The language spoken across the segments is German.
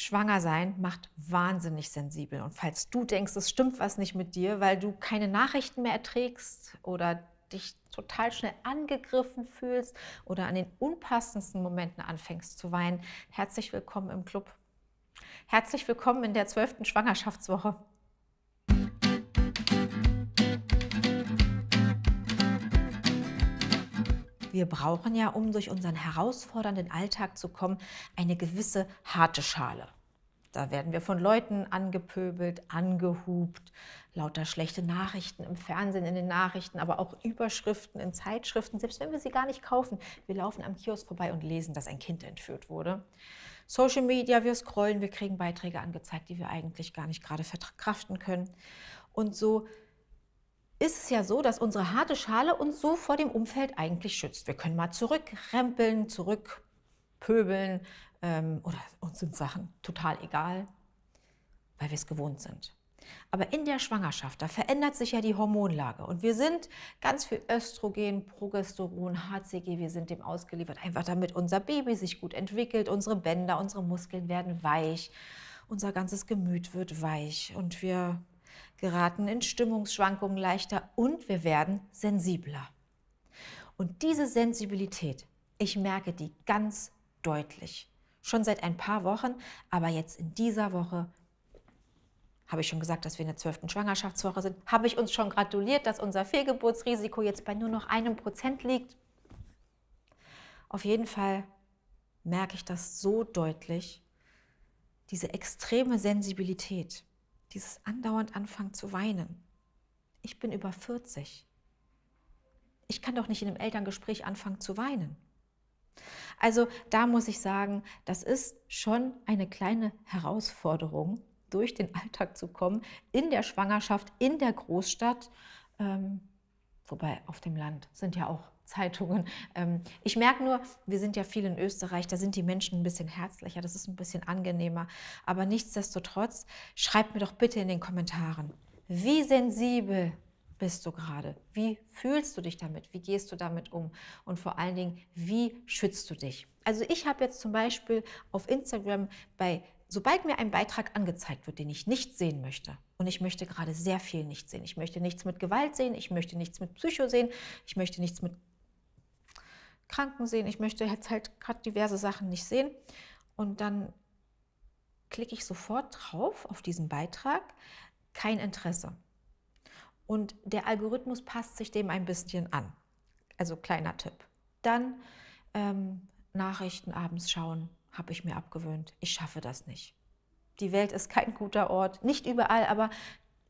Schwanger sein macht wahnsinnig sensibel. Und falls du denkst, es stimmt was nicht mit dir, weil du keine Nachrichten mehr erträgst oder dich total schnell angegriffen fühlst oder an den unpassendsten Momenten anfängst zu weinen, herzlich willkommen im Club. Herzlich willkommen in der zwölften Schwangerschaftswoche. Wir brauchen ja, um durch unseren herausfordernden Alltag zu kommen, eine gewisse harte Schale. Da werden wir von Leuten angepöbelt, angehupt, lauter schlechte Nachrichten im Fernsehen, in den Nachrichten, aber auch Überschriften in Zeitschriften, selbst wenn wir sie gar nicht kaufen. Wir laufen am Kiosk vorbei und lesen, dass ein Kind entführt wurde. Social Media, wir scrollen, wir kriegen Beiträge angezeigt, die wir eigentlich gar nicht gerade verkraften können. Und so ist es ja so, dass unsere harte Schale uns so vor dem Umfeld eigentlich schützt. Wir können mal zurückrempeln, zurückpöbeln ähm, oder uns sind Sachen total egal, weil wir es gewohnt sind. Aber in der Schwangerschaft, da verändert sich ja die Hormonlage und wir sind ganz viel Östrogen, Progesteron, HCG, wir sind dem ausgeliefert, einfach damit unser Baby sich gut entwickelt, unsere Bänder, unsere Muskeln werden weich, unser ganzes Gemüt wird weich und wir geraten in Stimmungsschwankungen leichter und wir werden sensibler. Und diese Sensibilität, ich merke die ganz deutlich. Schon seit ein paar Wochen, aber jetzt in dieser Woche habe ich schon gesagt, dass wir in der zwölften Schwangerschaftswoche sind, habe ich uns schon gratuliert, dass unser Fehlgeburtsrisiko jetzt bei nur noch einem Prozent liegt. Auf jeden Fall merke ich das so deutlich, diese extreme Sensibilität dieses andauernd anfangen zu weinen. Ich bin über 40. Ich kann doch nicht in einem Elterngespräch anfangen zu weinen. Also da muss ich sagen, das ist schon eine kleine Herausforderung, durch den Alltag zu kommen, in der Schwangerschaft, in der Großstadt. Ähm, wobei auf dem Land sind ja auch Zeitungen. Ähm, ich merke nur, wir sind ja viel in Österreich, da sind die Menschen ein bisschen herzlicher, das ist ein bisschen angenehmer. Aber nichtsdestotrotz, schreibt mir doch bitte in den Kommentaren, wie sensibel bist du gerade? Wie fühlst du dich damit? Wie gehst du damit um? Und vor allen Dingen, wie schützt du dich? Also ich habe jetzt zum Beispiel auf Instagram bei sobald mir ein Beitrag angezeigt wird, den ich nicht sehen möchte, und ich möchte gerade sehr viel nicht sehen, ich möchte nichts mit Gewalt sehen, ich möchte nichts mit Psycho sehen, ich möchte nichts mit Kranken sehen. Ich möchte jetzt halt gerade diverse Sachen nicht sehen. Und dann klicke ich sofort drauf auf diesen Beitrag. Kein Interesse. Und der Algorithmus passt sich dem ein bisschen an. Also kleiner Tipp. Dann ähm, Nachrichten abends schauen, habe ich mir abgewöhnt. Ich schaffe das nicht. Die Welt ist kein guter Ort, nicht überall, aber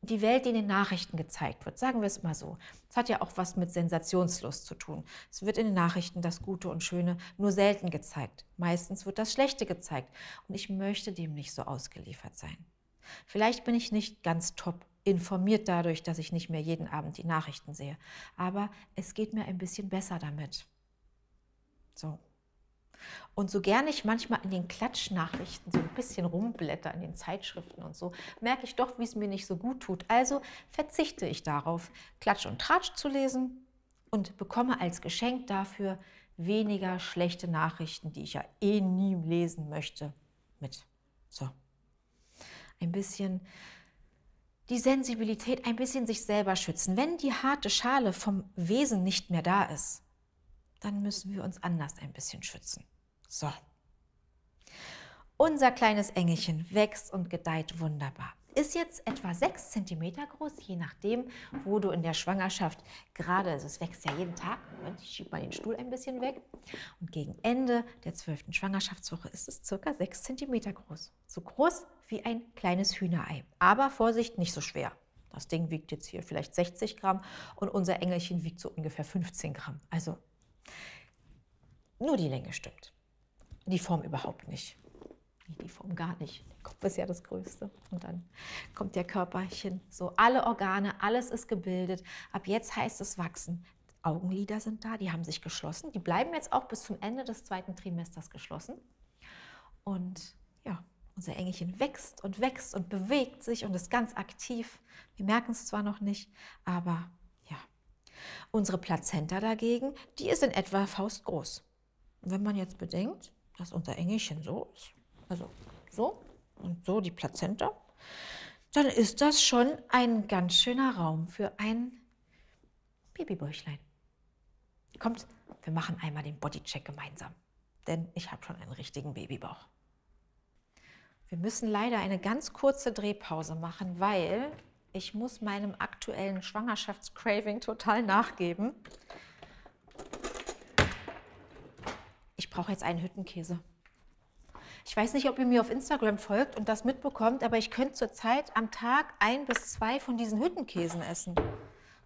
die Welt, die in den Nachrichten gezeigt wird, sagen wir es mal so. Es hat ja auch was mit Sensationslust zu tun. Es wird in den Nachrichten das Gute und Schöne nur selten gezeigt. Meistens wird das Schlechte gezeigt. Und ich möchte dem nicht so ausgeliefert sein. Vielleicht bin ich nicht ganz top informiert dadurch, dass ich nicht mehr jeden Abend die Nachrichten sehe. Aber es geht mir ein bisschen besser damit. So. Und so gerne ich manchmal in den Klatschnachrichten so ein bisschen rumblätter, in den Zeitschriften und so, merke ich doch, wie es mir nicht so gut tut. Also verzichte ich darauf, Klatsch und Tratsch zu lesen und bekomme als Geschenk dafür weniger schlechte Nachrichten, die ich ja eh nie lesen möchte, mit. So. Ein bisschen die Sensibilität, ein bisschen sich selber schützen. Wenn die harte Schale vom Wesen nicht mehr da ist, dann müssen wir uns anders ein bisschen schützen. So. Unser kleines Engelchen wächst und gedeiht wunderbar. Ist jetzt etwa 6 cm groß, je nachdem, wo du in der Schwangerschaft gerade, also es wächst ja jeden Tag, Moment, ich schiebe mal den Stuhl ein bisschen weg. Und gegen Ende der 12. Schwangerschaftswoche ist es circa 6 cm groß. So groß wie ein kleines Hühnerei. Aber Vorsicht, nicht so schwer. Das Ding wiegt jetzt hier vielleicht 60 Gramm und unser Engelchen wiegt so ungefähr 15 Gramm. Also nur die Länge stimmt. Die Form überhaupt nicht. Die Form gar nicht. Der Kopf ist ja das Größte. Und dann kommt der Körperchen. So, alle Organe, alles ist gebildet. Ab jetzt heißt es wachsen. Augenlider sind da, die haben sich geschlossen. Die bleiben jetzt auch bis zum Ende des zweiten Trimesters geschlossen. Und ja, unser Engelchen wächst und wächst und bewegt sich und ist ganz aktiv. Wir merken es zwar noch nicht, aber. Unsere Plazenta dagegen, die ist in etwa faustgroß. Wenn man jetzt bedenkt, dass unser Engelchen so ist, also so, und so die Plazenta, dann ist das schon ein ganz schöner Raum für ein Babybäuchlein. Kommt, wir machen einmal den Bodycheck gemeinsam, denn ich habe schon einen richtigen Babybauch. Wir müssen leider eine ganz kurze Drehpause machen, weil ich muss meinem aktuellen Schwangerschaftscraving total nachgeben. Ich brauche jetzt einen Hüttenkäse. Ich weiß nicht, ob ihr mir auf Instagram folgt und das mitbekommt, aber ich könnte zurzeit am Tag ein bis zwei von diesen Hüttenkäsen essen.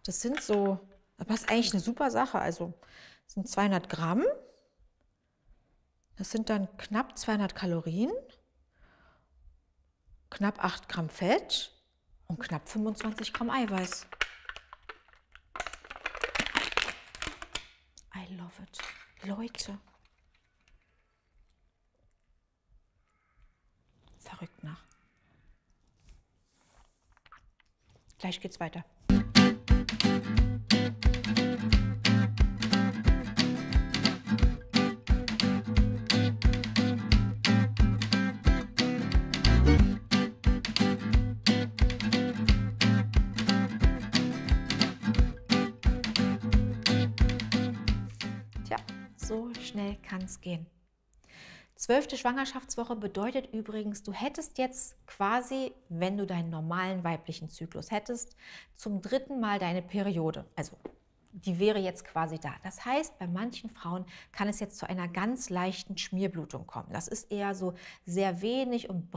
Das sind so, das ist eigentlich eine super Sache. Also das sind 200 Gramm. Das sind dann knapp 200 Kalorien, knapp 8 Gramm Fett und knapp 25 Gramm Eiweiß. I love it. Leute. verrückt nach. Gleich geht's weiter. So schnell kann's gehen. Zwölfte Schwangerschaftswoche bedeutet übrigens, du hättest jetzt quasi, wenn du deinen normalen weiblichen Zyklus hättest, zum dritten Mal deine Periode. Also die wäre jetzt quasi da. Das heißt, bei manchen Frauen kann es jetzt zu einer ganz leichten Schmierblutung kommen. Das ist eher so sehr wenig und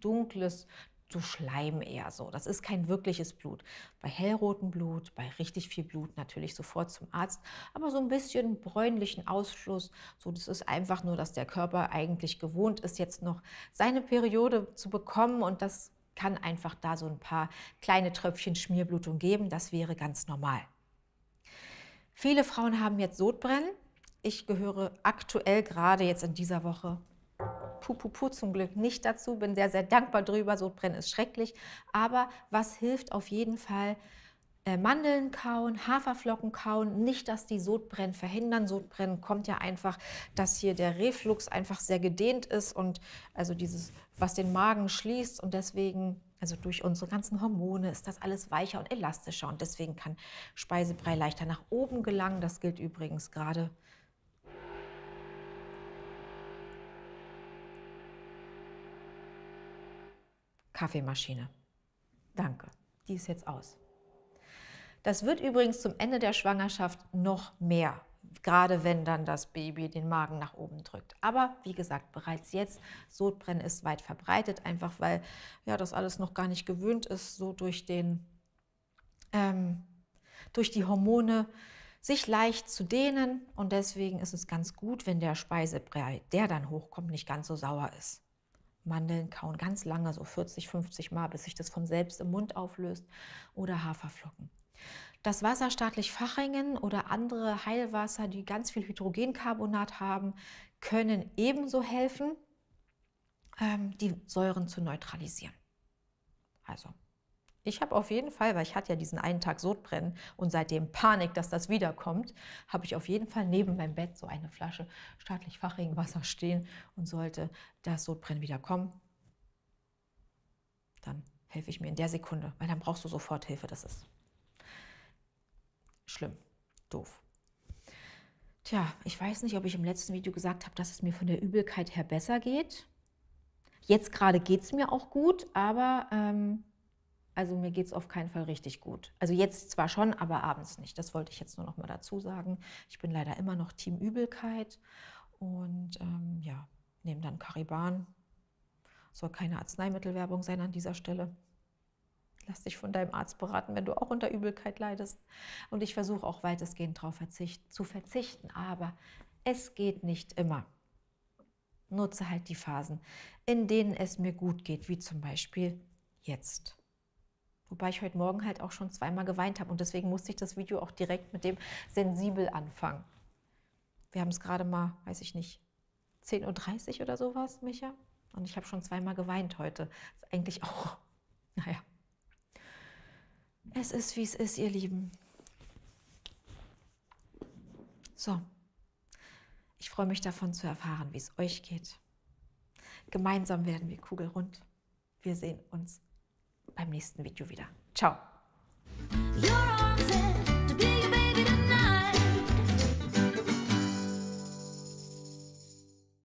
dunkles, so Schleim eher so. Das ist kein wirkliches Blut. Bei hellrotem Blut, bei richtig viel Blut natürlich sofort zum Arzt, aber so ein bisschen bräunlichen Ausfluss, so das ist einfach nur, dass der Körper eigentlich gewohnt ist, jetzt noch seine Periode zu bekommen und das kann einfach da so ein paar kleine Tröpfchen Schmierblutung geben. Das wäre ganz normal. Viele Frauen haben jetzt Sodbrennen. Ich gehöre aktuell gerade jetzt in dieser Woche puh, puh, puh, zum Glück nicht dazu. Bin sehr, sehr dankbar drüber. Sodbrennen ist schrecklich. Aber was hilft auf jeden Fall? Äh, Mandeln kauen, Haferflocken kauen, nicht, dass die Sodbrennen verhindern. Sodbrennen kommt ja einfach, dass hier der Reflux einfach sehr gedehnt ist und also dieses, was den Magen schließt und deswegen, also durch unsere ganzen Hormone ist das alles weicher und elastischer und deswegen kann Speisebrei leichter nach oben gelangen. Das gilt übrigens gerade Kaffeemaschine. Danke, die ist jetzt aus. Das wird übrigens zum Ende der Schwangerschaft noch mehr, gerade wenn dann das Baby den Magen nach oben drückt. Aber wie gesagt, bereits jetzt, Sodbrennen ist weit verbreitet, einfach weil ja, das alles noch gar nicht gewöhnt ist, so durch, den, ähm, durch die Hormone sich leicht zu dehnen. Und deswegen ist es ganz gut, wenn der Speisebrei, der dann hochkommt, nicht ganz so sauer ist. Mandeln kauen ganz lange, so 40, 50 Mal, bis sich das von selbst im Mund auflöst oder Haferflocken. Das Wasser staatlich Fachringen oder andere Heilwasser, die ganz viel Hydrogencarbonat haben, können ebenso helfen, ähm, die Säuren zu neutralisieren. Also ich habe auf jeden Fall, weil ich hatte ja diesen einen Tag Sodbrennen und seitdem Panik, dass das wiederkommt, habe ich auf jeden Fall neben meinem Bett so eine Flasche staatlich Fachregenwasser stehen und sollte das Sodbrennen wieder kommen, dann helfe ich mir in der Sekunde, weil dann brauchst du sofort Hilfe. Das ist schlimm, doof. Tja, ich weiß nicht, ob ich im letzten Video gesagt habe, dass es mir von der Übelkeit her besser geht. Jetzt gerade geht es mir auch gut, aber ähm, also mir geht es auf keinen Fall richtig gut. Also jetzt zwar schon, aber abends nicht. Das wollte ich jetzt nur noch mal dazu sagen. Ich bin leider immer noch Team Übelkeit und ähm, ja, nehme dann Cariban. Soll keine Arzneimittelwerbung sein an dieser Stelle. Lass dich von deinem Arzt beraten, wenn du auch unter Übelkeit leidest. Und ich versuche auch weitestgehend darauf verzicht, zu verzichten. Aber es geht nicht immer. Nutze halt die Phasen, in denen es mir gut geht, wie zum Beispiel jetzt. Wobei ich heute Morgen halt auch schon zweimal geweint habe und deswegen musste ich das Video auch direkt mit dem sensibel anfangen. Wir haben es gerade mal, weiß ich nicht, 10.30 Uhr oder sowas, Micha. Und ich habe schon zweimal geweint heute. Ist eigentlich auch, naja. Es ist, wie es ist, ihr Lieben. So, ich freue mich davon zu erfahren, wie es euch geht. Gemeinsam werden wir kugelrund. Wir sehen uns beim nächsten Video wieder. Ciao!